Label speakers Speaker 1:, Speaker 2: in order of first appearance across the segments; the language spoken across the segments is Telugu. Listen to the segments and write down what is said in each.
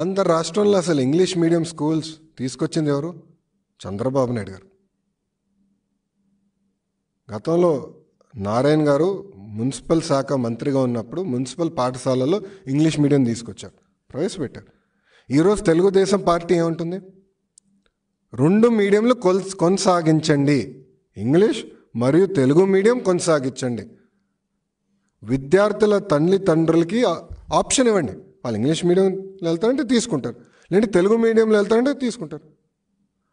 Speaker 1: అందరు రాష్ట్రంలో అసలు ఇంగ్లీష్ మీడియం స్కూల్స్ తీసుకొచ్చింది ఎవరు? చంద్రబాబు నాయుడు గారు. గతంలో నారాయణ గారు మున్సిపల్ శాఖ మంత్రిగా ఉన్నప్పుడు మున్సిపల్ పాఠశాలలో ఇంగ్లీష్ మీడియం తీసుకొచ్చారు. ప్రవేశపెట్టారు. ఈరోజు తెలుగుదేశం పార్టీ ఏముంటుంది? రెండు మీడియంలు కొల్ కొనసాగించండి. ఇంగ్లీష్ మరియు తెలుగు మీడియం కొనసాగించండి. విద్యార్థుల తల్లి తండ్రులకి ఆప్షన్ ఇవ్వండి. వాళ్ళు ఇంగ్లీష్ మీడియం వెళ్తారంటే తీసుకుంటారు. లేదంటే తెలుగు మీడియంలో వెళ్తారంటే తీసుకుంటారు.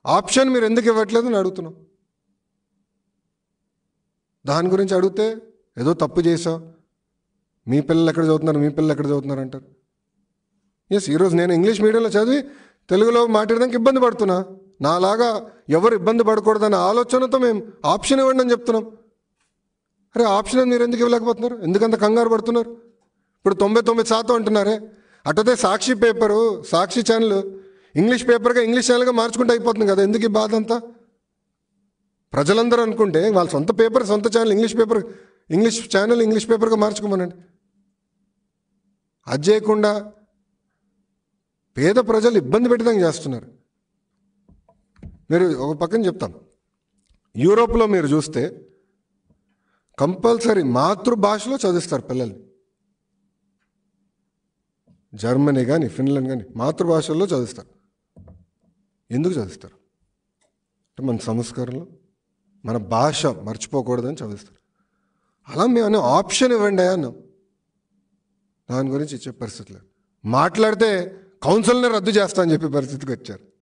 Speaker 1: ఆప్షన్ మీరు ఎందుకు ఇవ్వట్లేదు అని అడుగుతున్నాం. దాని గురించి అడిగితే ఏదో తప్పు చేసావు మీ పిల్లలు ఎక్కడ చదువుతున్నారు? మీ పిల్లలు ఎక్కడ చదువుతున్నారు అంటారు. ఎస్ ఈరోజు నేను ఇంగ్లీష్ మీడియంలో చదివి తెలుగులో మాట్లాడడానికి ఇబ్బంది పడుతున్నా. నాలాగా ఎవరు ఇబ్బంది పడకూడదనే ఆలోచనతో మేము ఆప్షన్ ఇవ్వండి అని చెప్తున్నాం. అరే ఆప్షన్ మీరు ఎందుకు ఇవ్వలేకపోతున్నారు? ఎందుకంత కంగారు పడుతున్నారు? ఇప్పుడు తొంభై తొమ్మిది శాతం అంటున్నారే. అటుదే Sakshi paper Sakshi channel English పేపర్గా English ఛానల్గా మార్చుకుంటే అయిపోతుంది కదా ఎందుకు ఈ బాధ అంతా? ప్రజలందరూ అనుకుంటే వాళ్ళ సొంత పేపర్ సొంత channel English paper English channel English పేపర్గా మార్చుకోమనండి. అది చేయకుండా పేద ప్రజలు ఇబ్బంది పెట్టడానికి చేస్తున్నారు. మీరు ఒక పక్కన చెప్తాం. యూరోప్లో మీరు చూస్తే కంపల్సరీ మాతృభాషలో చదివిస్తారు పిల్లల్ని. జర్మనీ కానీ ఫిన్లాండ్ కానీ మాతృభాషల్లో చదువుతారు ఎందుకు చదువుతారు అంటే మన సంస్కారంలో మన భాష మర్చిపోకూడదని చదువుతారు అలా మేము ఆప్షన్ ఇవ్వండి అన్నాం. దాని గురించి ఇచ్చే పరిస్థితి లేదు. మాట్లాడితే కౌన్సిల్ని రద్దు చేస్తా అని చెప్పే పరిస్థితికి వచ్చారు.